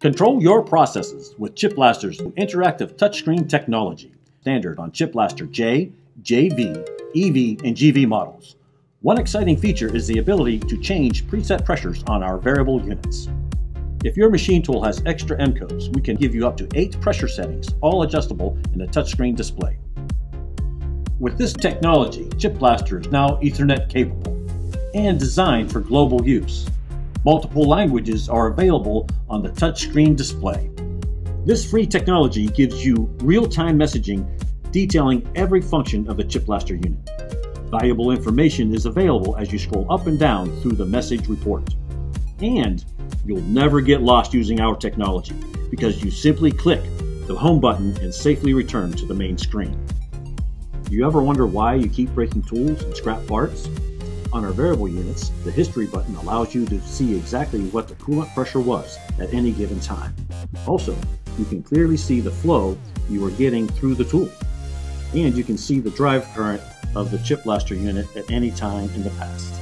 Control your processes with ChipBLASTER's interactive touchscreen technology, standard on ChipBLASTER J, JV, EV, and GV models. One exciting feature is the ability to change preset pressures on our variable units. If your machine tool has extra M codes, we can give you up to eight pressure settings, all adjustable in a touchscreen display. With this technology, ChipBLASTER is now Ethernet capable and designed for global use. Multiple languages are available on the touchscreen display. This free technology gives you real-time messaging detailing every function of the ChipBLASTER unit. Valuable information is available as you scroll up and down through the message report. And you'll never get lost using our technology because you simply click the home button and safely return to the main screen. Do you ever wonder why you keep breaking tools and scrap parts? On our variable units, the history button allows you to see exactly what the coolant pressure was at any given time. Also, you can clearly see the flow you are getting through the tool. And you can see the drive current of the ChipBLASTER unit at any time in the past.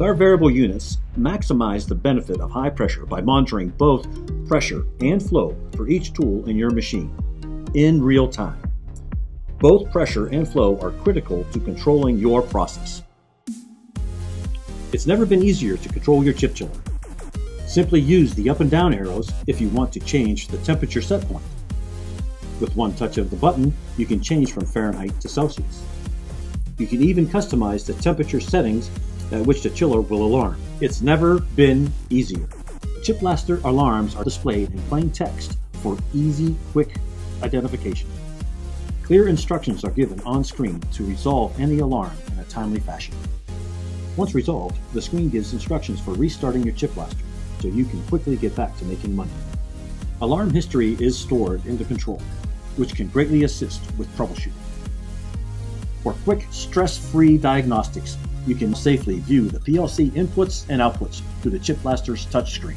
Our variable units maximize the benefit of high pressure by monitoring both pressure and flow for each tool in your machine in real time. Both pressure and flow are critical to controlling your process. It's never been easier to control your chip chiller. Simply use the up and down arrows if you want to change the temperature set point. With one touch of the button, you can change from Fahrenheit to Celsius. You can even customize the temperature settings at which the chiller will alarm. It's never been easier. ChipBLASTER alarms are displayed in plain text for easy, quick identification. Clear instructions are given on screen to resolve any alarm in a timely fashion. Once resolved, the screen gives instructions for restarting your ChipBLASTER so you can quickly get back to making money. Alarm history is stored in the control, which can greatly assist with troubleshooting. For quick, stress-free diagnostics, you can safely view the PLC inputs and outputs through the ChipBLASTER's touchscreen.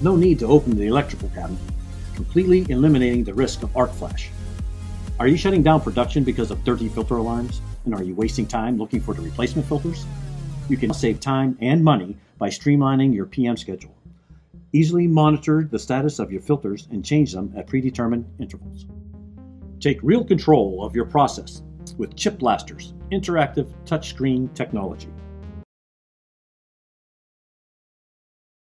No need to open the electrical cabinet, completely eliminating the risk of arc flash. Are you shutting down production because of dirty filter alarms? And are you wasting time looking for the replacement filters? You can save time and money by streamlining your PM schedule. Easily monitor the status of your filters and change them at predetermined intervals. Take real control of your process with ChipBLASTER's interactive touchscreen technology.